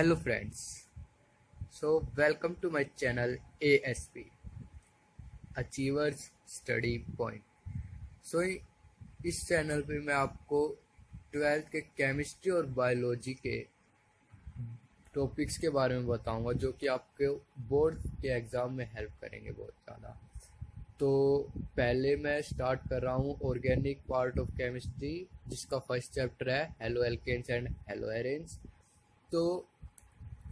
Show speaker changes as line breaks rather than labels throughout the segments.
hello friends. So, welcome to my channel asp achievers study point so इस channel पे मैं आपको twelfth के केमिस्ट्री और बायोलॉजी के टॉपिक्स के बारे में बताऊँगा, जो कि आपके बोर्ड के एग्ज़ाम में हेल्प करेंगे बहुत ज़्यादा। तो पहले मैं स्टार्ट कर रहा हूँ ऑर्गेनिक पार्ट ऑफ़ केमिस्ट्री जिसका फ़र्स्ट चैप्टर है halo alkanes and hello arenes तो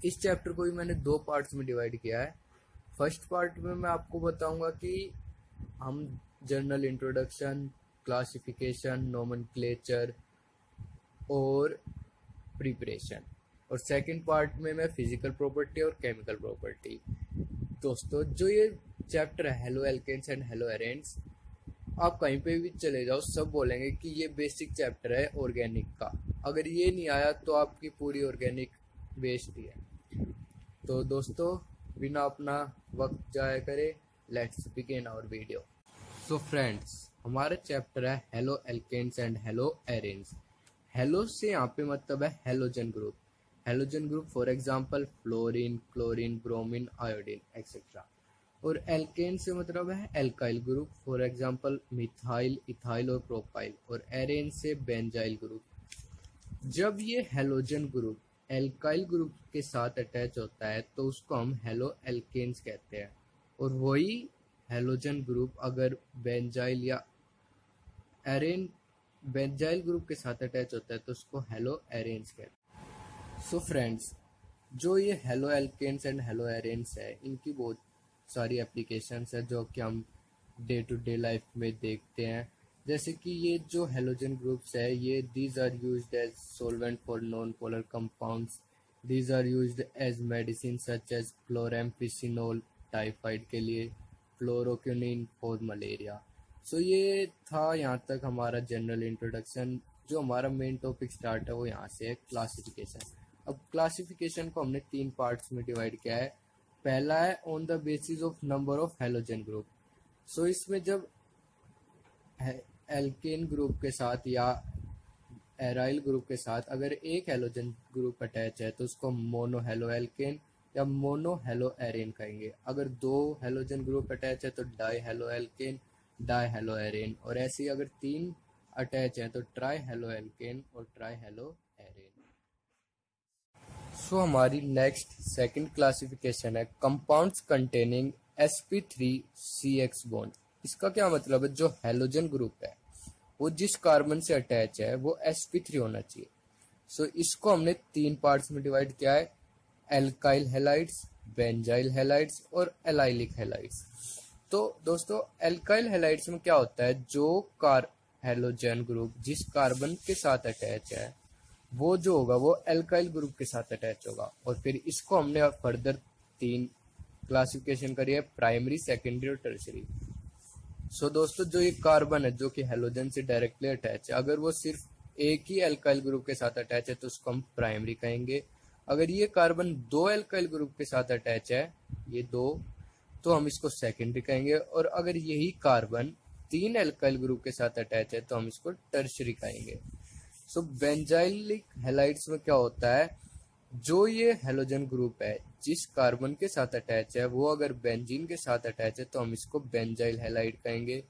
इस चैप्टर को भी मैंने दो पार्ट्स में डिवाइड किया है। फ़र्स्ट पार्ट में मैं आपको बताऊँगा कि हम जर्नल इंट्रोडक्शन क्लासिफिकेशन नोमन और प्रिपरेशन और सेकंड पार्ट में मैं फ़िज़िकल प्रॉपर्टी और केमिकल प्रॉपर्टी दोस्तों, जो ये चैप्टर है हेलो एल्केन्स एंड हेलो एरेंट्स आप कहीं पे भी चले जाओ, सब बोलेंगे कि ये बेसिक चैप्टर है ऑर्गेनिक का। अगर ये नहीं आया तो आपकी पूरी ऑर्गेनिक ही है। तो दोस्तों, बिना अपना वक्त जाया करे let's begin our video so friends हमारा चैप्टर है halo alkanes and hello arenes halo से यहाँ पे मतलब है halogen group halogen group for example fluorine chlorine bromine iodine etcetera और एल्केन से मतलब है alkyl group for example methyl ethyl और प्रोपाइल और एरेन से बेंजाइल ग्रुप जब ये हेलोजन ग्रुप एल्काइल ग्रुप के साथ अटैच होता है तो उसको हम हेलो एल्केन्स कहते हैं। और वही हेलोजन ग्रुप अगर बेंजाइल या एरेन बेंजाइल ग्रुप के साथ अटैच होता है तो उसको हेलो एरेन्स कहते हैं। सो फ्रेंड्स जो ये halo alkanes and haloarenes है, इनकी बहुत सारी एप्लीकेशंस है, जो कि हम डे टू डे लाइफ में देखते हैं। जैसे कि ये जो हेलोजन ग्रुप्स है, ये these are used as solvent for non polar compounds these are used as medicine such as chloramphenicol typhoid के लिए क्लोरोक्यूनिन फॉर मलेरिया सो ये था यहाँ तक हमारा जनरल इंट्रोडक्शन जो हमारा मेन टॉपिक स्टार्ट है वो यहाँ से है क्लासिफिकेशन अब क्लासिफिकेशन को हमने तीन पार्ट्स में डिवाइड किया है. पहला है on the basis of number of halogen group so इसमें जब एल्केन ग्रुप के साथ या एराइल ग्रुप के साथ अगर एक हेलोजन ग्रुप अटैच है तो उसको मोनो हेलो एल्केन या मोनो हेलो एरेन कहेंगे। अगर दो हेलोजन ग्रुप अटैच है तो die halo alkane die hello एरेन और ऐसे ही अगर तीन अटैच है तो ट्राई हेलो एल्केन और ट्राई हेलो एरेन सो हमारी नेक्स्ट सेकंड क्लासिफिकेशन है कंपाउंड्स कंटेनिंग sp3cx बॉन्ड इसका क्या मतलब है? जो हेलोजन ग्रुप है वो जिस कार्बन से अटैच है वो sp3 होना चाहिए। सो so, इसको हमने तीन पार्ट्स में डिवाइड किया है एल्काइल हेलाइड्स बेंजाइल हेलाइड्स और एलाइलिक हेलाइड्स तो दोस्तों एल्काइल हेलाइड्स में क्या होता है? जो कार हेलोजन ग्रुप जिस कार्बन के साथ अटैच है वो जो होगा वो एल्काइल ग्रुप के साथ अटैच होगा। और फिर इसको हमने फर्दर तीन क्लासिफिकेशन करी है प्राइमरी सेकेंडरी और टर्सरी सो so, दोस्तों जो ये कार्बन है जो कि हेलोजन से डायरेक्टली अटैच है अगर वो सिर्फ़ एक ही एल्काइल ग्रुप के साथ अटैच है तो उसको हम प्राइमरी कहेंगे। अगर ये कार्बन दो एल्काइल ग्रुप के साथ अटैच है ये दो तो हम इसको सेकेंडरी कहेंगे। और अगर यही कार्बन तीन एल्काइल ग्रुप के साथ अटैच है तो हम इसको टर्शरी कहेंगे। सो बेंजाइलिक हेलाइड्स में क्या होता है? जो ये हेलोजन ग्रुप है जिस कार्बन के साथ अटैच है, वो अगर बेंजीन के साथ अटैच है तो हम इसको बेंजाइल हेलाइड कहेंगे।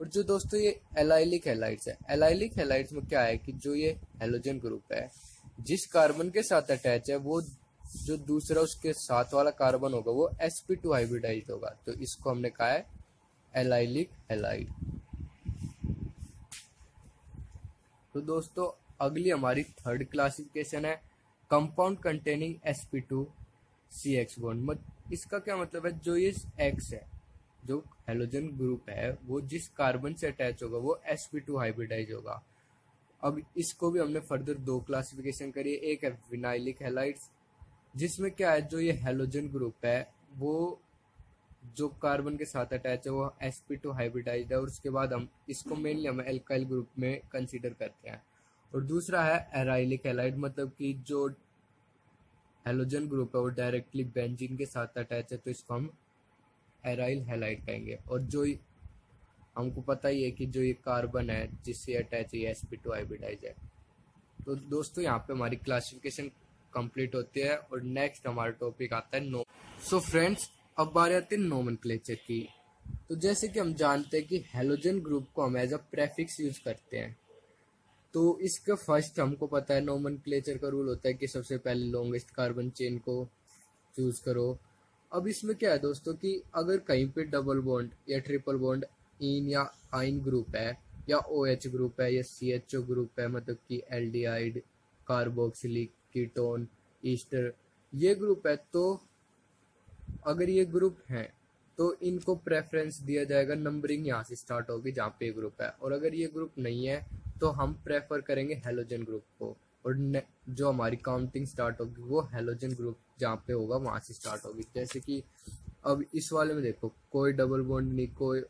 और जो दोस्तों ये एलाइलिक हेलाइड्स है एलाइलिक हेलाइड्स में क्या है कि जो ये हेलोजन ग्रुप है, जिस कार्बन के साथ अटैच है, वो जो दूसरा उसके साथ वाला कार्बन होगा, वो sp2 हाइब्रिडाइज होगा। तो इसको हमने कहा है एलाइलिक हेलाइड तो दोस्तों, अगली हमारी थर्ड क्लासिफिकेशन है compound containing sp2 cx bond मत, इसका क्या मतलब है? जो ये x है, जो हेलोजन ग्रुप है, वो जिस कार्बन से अटैच होगा, वो sp2 हाइब्रिडाइज होगा। अब इसको भी हमने फर्दर दो क्लासिफिकेशन करी। है एक है विनाइलिक हेलाइड्स जिसमें क्या है? जो ये हेलोजन ग्रुप है, वो जो कार्बन के साथ अटैच है, वो एस पी टू हाइब्रिडाइज है। और उसके बाद हम, इसको मेनली हम एल्काइल ग्रुप में कंसिडर करते हैं। और दूसरा है एराइलिक हेलाइड मतलब कि जो हेलोजन ग्रुप है, वो डायरेक्टली बेंजीन के साथ अटैच है तो इसको हम एराइल हेलाइड कहेंगे। और जो हमको पता ही है कि जो ये कार्बन है, जिससे अटैच है एस पी टू हाइब्रिडाइज है। तो दोस्तों, यहाँ पे हमारी क्लासिफिकेशन कंप्लीट होती है, और नेक्स्ट हमारा टॉपिक आता है नो सो फ्रेंड्स अब बारी आती है नोमन की। तो जैसे कि हम जानते हैं कि हेलोजन ग्रुप को हम एज अ प्रेफिक्स यूज़ करते हैं। तो इसका फ़र्स्ट हमको पता है नोमन का रूल होता है कि सबसे पहले लॉन्गेस्ट कार्बन चेन को चूज़ करो। अब इसमें क्या है दोस्तों कि अगर कहीं पे डबल बॉन्ड या ट्रिपल बॉन्ड इन या आइन ग्रुप है, या ओ एच ग्रुप है, या सी एच ओ ग्रुप है मतलब कि एल्डिहाइड कार्बोक्सिलिक कीटोन ईस्टर ये ग्रुप है तो अगर ये ग्रुप है तो इनको प्रेफरेंस दिया जाएगा नंबरिंग यहाँ से स्टार्ट होगी जहाँ पे ग्रुप है। और अगर ये ग्रुप नहीं है तो हम प्रेफर करेंगे हेलोजन ग्रुप को। और जो हमारी काउंटिंग स्टार्ट होगी, वो हेलोजन ग्रुप जहाँ पे होगा, वहाँ से स्टार्ट होगी। जैसे कि अब इस वाले में देखो, कोई डबल बॉन्ड नहीं, कोई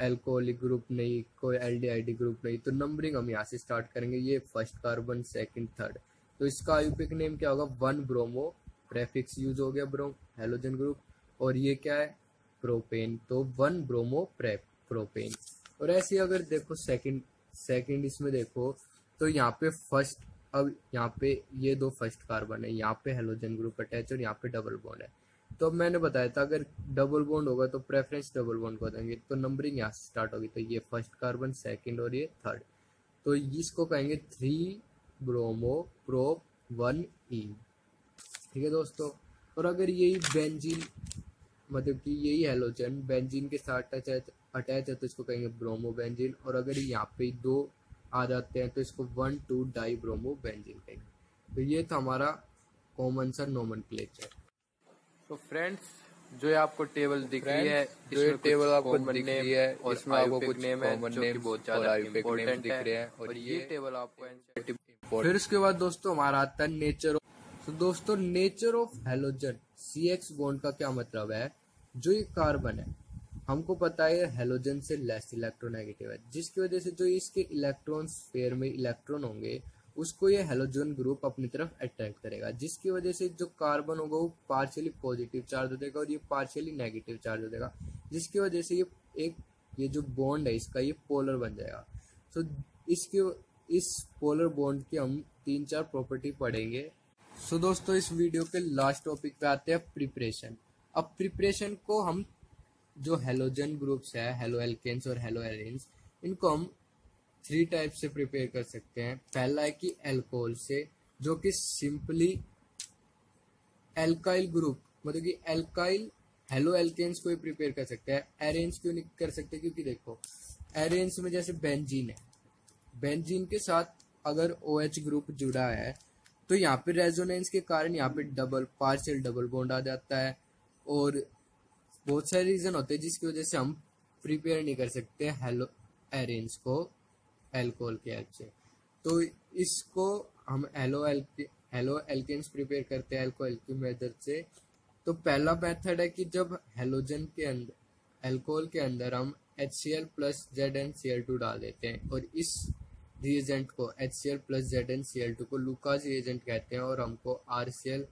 एल्कोहलिक ग्रुप नहीं, कोई एल्डिहाइडी ग्रुप नहीं तो नंबरिंग हम यहाँ से स्टार्ट करेंगे, ये फ़र्स्ट कार्बन सेकंड थर्ड तो इसका आयुपिक नेम क्या होगा? वन ब्रोमो प्रेफिक्स यूज़ हो गया ब्रो हेलोजन ग्रुप और ये क्या है? प्रोपेन तो वन ब्रोमो प्रे प्रोपेन और ऐसे अगर देखो सेकंड सेकंड इसमें देखो तो यहाँ पे फ़र्स्ट अब यहाँ पे ये दो फ़र्स्ट कार्बन है। यहाँ पे हेलोजन ग्रुप अटैच और यहाँ पे डबल बॉन्ड है। तो अब मैंने बताया था, अगर डबल बॉन्ड होगा तो प्रेफरेंस डबल बॉन्ड को देंगे। तो नंबरिंग यहाँ से स्टार्ट होगी। तो ये फ़र्स्ट कार्बन सेकंड और ये थर्ड तो इसको कहेंगे three bromo pro one E ठीक है दोस्तों? और अगर यही बेंजीन मतलब कि यही हेलोजन बेंजीन के साथ अटैच अटैच है तो इसको कहेंगे ब्रोमो बेंजीन और अगर यहाँ पे दो आ जाते हैं तो इसको one two di bromo benzene कहेंगे। तो ये था हमारा कॉमन सा नोमन क्लेचर
तो फ्रेंड्स जो ये आपको टेबल दिख रही है जो ये टेबल आपको दिख रही है और इसमें आपको कुछ नेम है जो कि बहुत ज़्यादा इंपॉर्टेंट दिख रहे हैं और ये टेबल आपको
फिर उसके बाद दोस्तों हमारा आता है नेचर ऑफ़ तो दोस्तों nature of halogen C X bond का क्या मतलब है? जो ये कार्बन है, हमको पता है हेलोजन से लेस इलेक्ट्रोनेगेटिव है, जिसकी वजह से जो इसके इलेक्ट्रॉन स्फेयर में इलेक्ट्रॉन होंगे, उसको ये हेलोजन ग्रुप अपनी तरफ़ अट्रैक्ट करेगा, जिसकी वजह से जो कार्बन होगा वो पार्शियली पॉजिटिव चार्ज हो जाएगा और ये पार्शियली नेगेटिव चार्ज हो जाएगा जिसकी वजह से ये एक, ये जो बॉन्ड है इसका ये पोलर बन जाएगा। तो इसके, इस पोलर बॉन्ड की हम तीन चार प्रॉपर्टी पढ़ेंगे सो so, दोस्तों इस वीडियो के लास्ट टॉपिक पे आते हैं प्रिपरेशन अब प्रिपरेशन को हम जो हेलोजन ग्रुप्स है हेलो एल्केन्स और हेलो एलिन्स इनको हम थ्री टाइप से प्रिपेयर कर सकते हैं. पहला है कि एल्कोहल से जो कि सिंपली एल्काइल ग्रुप मतलब कि एल्काइल हेलो एल्केन्स को ही प्रिपेयर कर सकते हैं. एरेंज क्यों नहीं कर सकते? क्योंकि देखो एरेंज में जैसे बेंजीन है. बेंजीन के साथ अगर ओ OH ग्रुप जुड़ा है तो यहाँ पे रेजोनेंस के कारण यहाँ पे डबल पार्शियल डबल बॉन्ड आ जाता है और बहुत सारे रीजन होते हैं जिसकी वजह से हम प्रिपेयर नहीं कर सकते हेलो एरेंज को एल्कोहल के हेल्प से। तो इसको हम हेलो हेलो एल्केन्स प्रिपेयर करते हैं एल्कोहल की मेथड से। तो पहला मेथड है कि जब हेलोजन के अंदर एल्कोहल के अंदर हम H C L plus Z N C L two डाल देते हैं और इस रिएजेंट को H C L plus Z N C L two को लुकाज रिएजेंट कहते हैं और हमको R C L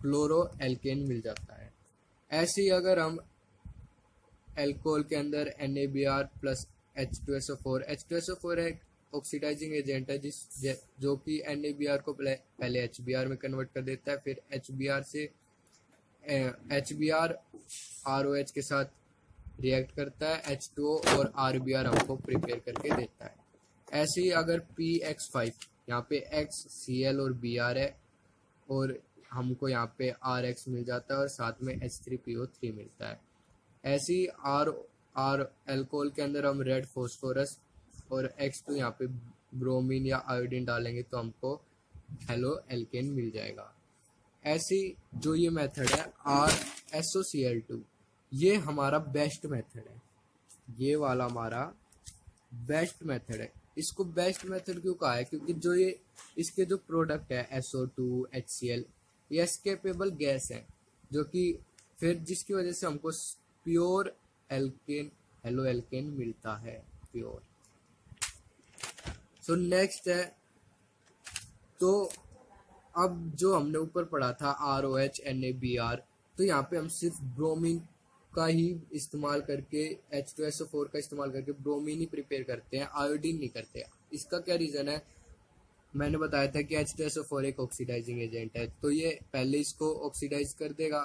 chloro alkene मिल जाता है। ऐसे ही अगर हम एल्कोहल के अंदर N A B R plus H two S O four H two S O four है ऑक्सीडाइजिंग एजेंट है जिस जो कि एन ए बी आर को पहले एच बी आर में कन्वर्ट कर देता है, फिर एच बी आर से H B R R O H के साथ रिएक्ट करता है एच टू ओ और आर बी आर हमको प्रिपेयर करके देता है। ऐसे ही अगर पी एक्स फाइव यहाँ पे एक्स सी एल और बी आर है, और हमको यहाँ पे आर एक्स मिल जाता है और साथ में H three P O three मिलता है। ऐसे ही आर आर एल्कोहल के अंदर हम रेड फोस्फोरस और एक्स टू यहाँ पे ब्रोमीन या आयोडीन डालेंगे तो हमको हेलो एल्केन मिल जाएगा। ऐसी जो ये मेथड है R S O C L two ये हमारा बेस्ट मेथड है। ये वाला हमारा बेस्ट मेथड है। इसको बेस्ट मेथड क्यों कहा है? क्योंकि जो ये, इसके जो प्रोडक्ट है SO two H C L ये एस्केपेबल गैस है, जो कि फिर जिसकी वजह से हमको प्योर एल्केन हेलो एल्केन मिलता है प्योर सो नेक्स्ट है तो अब जो हमने ऊपर पढ़ा था R O H N A B R तो यहाँ पे हम सिर्फ़ ब्रोमीन का ही इस्तेमाल करके एच टू एस फोर का इस्तेमाल करके ब्रोमीन ही प्रिपेयर करते हैं आयोडीन नहीं करते इसका क्या रीजन है? मैंने बताया था कि एच टू एस फोर एक ऑक्सीडाइजिंग एजेंट है तो ये पहले इसको ऑक्सीडाइज कर देगा।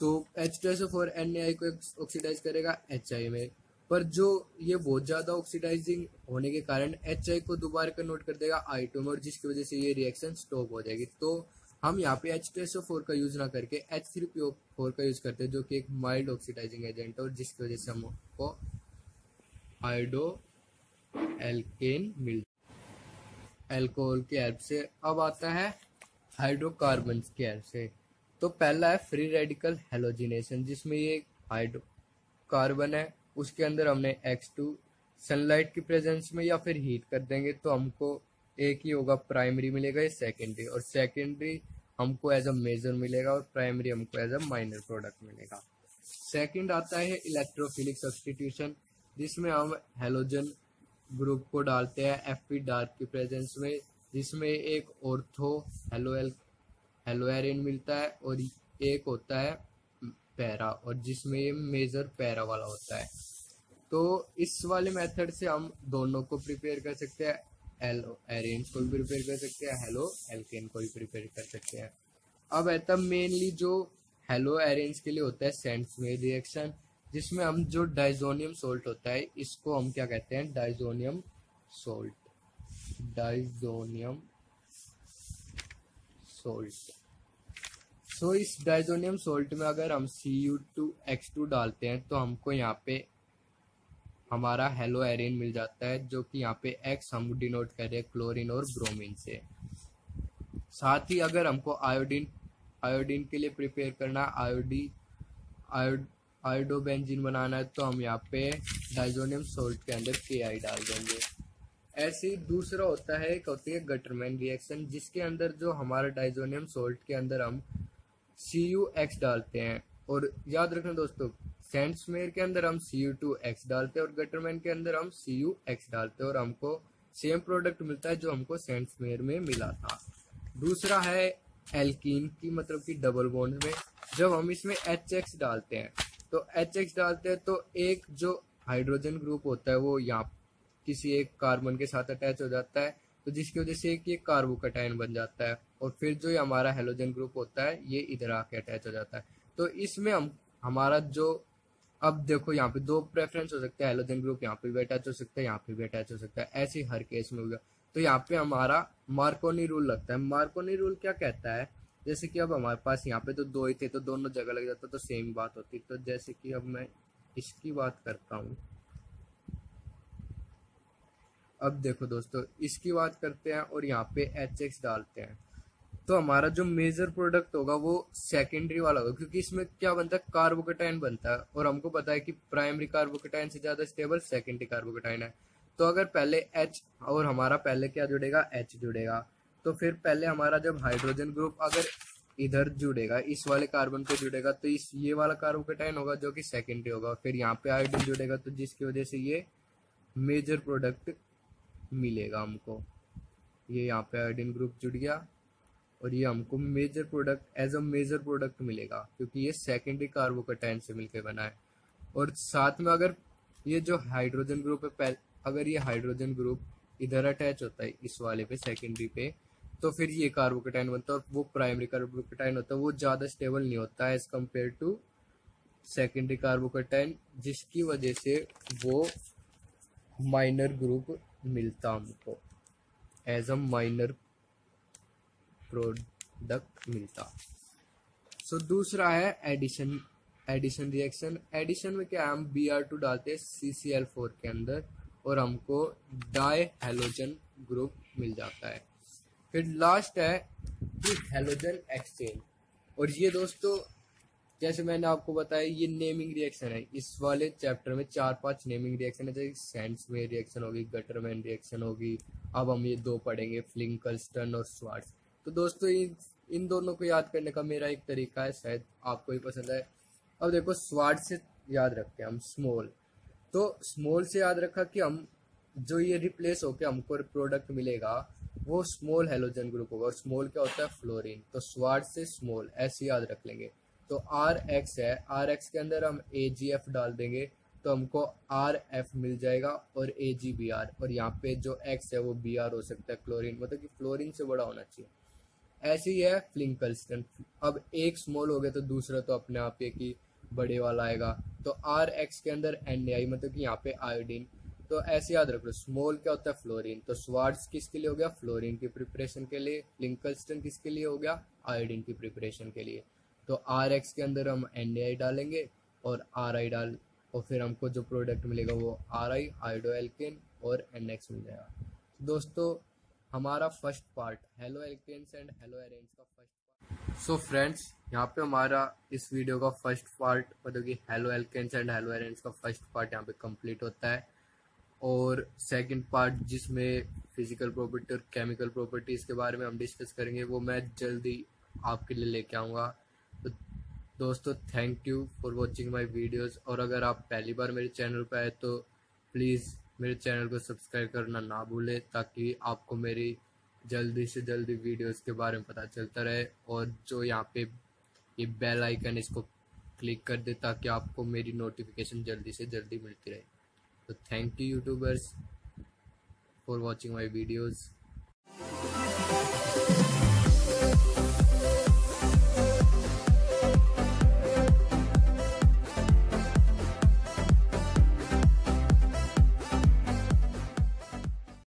तो H two S four N I को ऑक्सीडाइज करेगा एच आई में। पर जो ये बहुत ज़्यादा ऑक्सीडाइजिंग होने के कारण एच आई को दोबारा कन्वर्ट कर देगा आई टू में, और जिसकी वजह से ये रिएक्शन स्टॉप हो जाएगी। तो हम यहाँ पे H two S O four का यूज़ ना करके H three P O four का यूज़ करते हैं, जो कि एक माइल्ड ऑक्सीडाइजिंग एजेंट है, और जिसकी वजह से हमको आइडो एल्केन मिल एल्कोहल के हेल्प से। अब आता है हाइड्रोकार्बन के हेल्प से। तो पहला है फ्री रेडिकल हेलोजिनेशन जिसमें ये हाइड्रोकार्बन है, उसके अंदर हमने एक्स टू सनलाइट की प्रेजेंस में या फिर हीट कर देंगे तो हमको एक ही होगा प्राइमरी मिलेगा, या सेकेंडरी और सेकेंडरी हमको एज अ मेजर मिलेगा और प्राइमरी हमको एज अ माइनर प्रोडक्ट मिलेगा। सेकंड आता है इलेक्ट्रोफिलिक सब्सटीट्यूशन जिसमें हम हेलोजन ग्रुप को डालते हैं एफ़ पी डार्क की प्रेजेंस में, जिसमें एक ऑर्थो हेलो हेलोएरिन मिलता है और एक होता है पैरा, और जिसमें ये मेजर पैरा वाला होता है। तो इस वाले मेथड से हम दोनों को प्रिपेयर कर सकते हैं। एलो एरेन को भी प्रिपेयर कर सकते हैं हेलो एल्केन को भी प्रिपेयर कर सकते हैं। अब ऐसा मेनली जो हेलो एरेंस के लिए होता है सेंट्स में रिएक्शन जिसमें हम जो डाइजोनियम सोल्ट होता है, इसको हम क्या कहते हैं? Diazonium salt diazonium salt so इस डाइजोनियम सोल्ट में अगर हम C U two X two डालते हैं तो हमको यहाँ पे हमारा हेलो एरिन मिल जाता है, जो कि यहाँ पे एक्स हम डिनोट कर रहे हैं क्लोरीन और ब्रोमीन से। साथ ही अगर हमको आयोडीन आयोडीन के लिए प्रिपेयर करना आयोडी आयोड आयोडोबेंजीन बनाना है तो हम यहाँ पे डाइजोनियम सोल्ट के अंदर के आई डाल देंगे। ऐसे ही दूसरा होता है, एक होती है गटरमैन रिएक्शन जिसके अंदर जो हमारा डाइजोनियम सोल्ट के अंदर हम सी यू एक्स डालते हैं। और याद रखना दोस्तों सेंट्समेयर के अंदर हम सी यू टू एक्स डालते हैं और गटरमैन के अंदर हम सी यू एक्स डालते हैं और हमको सेम प्रोडक्ट मिलता है जो हमको सेंट्समेयर में मिला था। दूसरा है एल्कीन की मतलब कि डबल बॉन्ड में। जब हम इसमें एच एक्स डालते हैं तो एच एक्स डालते हैं तो एक जो हाइड्रोजन ग्रुप होता है वो यहाँ किसी एक कार्बन के साथ अटैच हो जाता है तो जिसकी वजह से एक ये कार्बोकटाइन बन जाता है और फिर जो हमारा हेलोजन ग्रुप होता है, ये इधर आके अटैच हो जाता है। तो इसमें हम, हमारा जो अब देखो यहाँ पे दो प्रेफरेंस हो सकते हैं हेलोजन ग्रुप यहाँ पे भी अटैच हो सकता है, यहाँ पे भी अटैच हो सकता है, ऐसे हर केस में होगा तो यहाँ पे हमारा मार्कोनी रूल लगता है। मार्कोनी रूल क्या कहता है? जैसे कि अब हमारे पास यहाँ पे तो दो ही थे तो दोनों जगह लग जाता तो सेम बात होती। तो जैसे कि अब मैं इसकी बात करता हूँ। अब देखो दोस्तों, इसकी बात करते हैं और यहाँ पे एच एक्स डालते हैं। तो हमारा जो मेजर प्रोडक्ट होगा वो सेकेंडरी वाला होगा, क्योंकि इसमें क्या बनता है कार्बोकेटाइन बनता है। और हमको पता है कि प्राइमरी कार्बोकेटाइन से ज़्यादा स्टेबल सेकेंडरी कार्बोकेटाइन है। तो अगर पहले एच और हमारा पहले क्या जुड़ेगा? एच जुड़ेगा। तो फिर पहले हमारा जब हाइड्रोजन ग्रुप अगर इधर जुड़ेगा, इस वाले कार्बन को जुड़ेगा तो इस ये वाला कार्बोकेटाइन होगा जो कि सेकेंडरी होगा। फिर यहाँ पे आयोडीन जुड़ेगा तो जिसकी वजह से ये मेजर प्रोडक्ट मिलेगा हमको। ये यहाँ पे आयोडीन ग्रुप जुड़ गया। और ये हमको major product as a major product मिलेगा, क्योंकि ये सेकेंडरी कार्बोकटाइन से मिलकर बना है। और साथ में अगर ये जो हाइड्रोजन ग्रुप है अगर ये हाइड्रोजन ग्रुप इधर अटैच होता है, इस वाले पे सेकेंडरी पे तो फिर ये कार्बोकटाइन बनता है और वो प्राइमरी कार्बोकटाइन होता है, वो ज़्यादा स्टेबल नहीं होता है as compare to secondary carbocation जिसकी वजह से वो माइनर ग्रुप मिलता हमको। एज अ माइनर प्रोडक्ट मिलता। सो so, दूसरा है एडिशन एडिशन रिएक्शन एडिशन में क्या है? हम बी आर टू डालते हैं सी सी एल फोर के अंदर और हमको डाई हेलोजन ग्रुप मिल जाता है। फिर लास्ट है हेलोजन एक्सचेंज और ये दोस्तों जैसे मैंने आपको बताया ये नेमिंग रिएक्शन है। इस वाले चैप्टर में चार पाँच नेमिंग रिएक्शन है जैसे सेंट्स में रिएक्शन होगी गटरमैन रिएक्शन होगी। अब हम ये दो पढ़ेंगे फ्लिंकलस्टन और स्वार्ट्स तो दोस्तों, इन इन दोनों को याद करने का मेरा एक तरीका है, शायद आपको ही पसंद है अब देखो स्वाड से याद रखते हैं हम स्मॉल तो स्मॉल से याद रखा कि हम, जो ये रिप्लेस होके हमको प्रोडक्ट मिलेगा, वो स्मॉल हेलोजन ग्रुप होगा। और स्मॉल क्या होता है? फ्लोरीन तो स्वाड से स्मॉल ऐसे याद रख लेंगे। तो आर एक्स है। आर एक्स के अंदर हम ए जी एफ़ डाल देंगे तो हमको आर एफ़ मिल जाएगा और ए जी बी आर और यहाँ पे जो एक्स है, वो बी आर हो सकता है क्लोरीन मतलब कि फ्लोरीन से बड़ा होना चाहिए। ऐसे ही है फ्लिंग फ्लिंकलस्टन अब एक स्मॉल हो गया तो दूसरा तो अपने आप एक ही बड़े वाला आएगा। तो आर एक्स के अंदर एन ए आई मतलब कि यहाँ पे आयोडीन तो ऐसे याद रखो स्मॉल क्या होता है? फ्लोरीन तो स्वार्ट्स किसके लिए हो गया? फ्लोरीन की प्रिपरेशन के लिए. लिंकलस्टन किसके लिए हो गया? आयोडीन की प्रिपरेशन के लिए. तो आर एक्स के अंदर हम एन आई डालेंगे और आर आई डाल, और फिर हमको जो प्रोडक्ट मिलेगा वो आर आई आयोडो एल्केन और एन एक्स मिल जाएगा। दोस्तों हमारा first part haloalkanes and haloarenes का फ़र्स्ट सो फ्रेंड्स यहाँ पे हमारा इस वीडियो का फ़र्स्ट पार्ट मतलब कि halo alkanes and halo arenes का फ़र्स्ट पार्ट यहाँ पे कंप्लीट होता है। और सेकंड पार्ट जिसमें फ़िज़िकल प्रॉपर्टी और केमिकल प्रॉपर्टीज़ के बारे में हम डिस्कस करेंगे, वो मैं जल्दी आपके लिए लेके आऊँगा। तो दोस्तों thank you for watching my videos और अगर आप पहली बार मेरे चैनल पर आए तो प्लीज़ मेरे चैनल को सब्सक्राइब करना ना भूलें, ताकि आपको मेरी जल्दी से जल्दी वीडियोस के बारे में पता चलता रहे और जो यहाँ पे ये बेल आइकन इसको क्लिक कर दे, ताकि आपको मेरी नोटिफिकेशन जल्दी से जल्दी मिलती रहे। तो thank you YouTubers for watching my videos